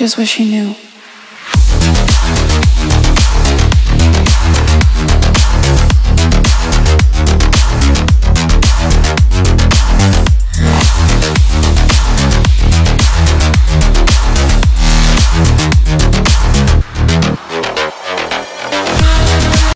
just wish he knew.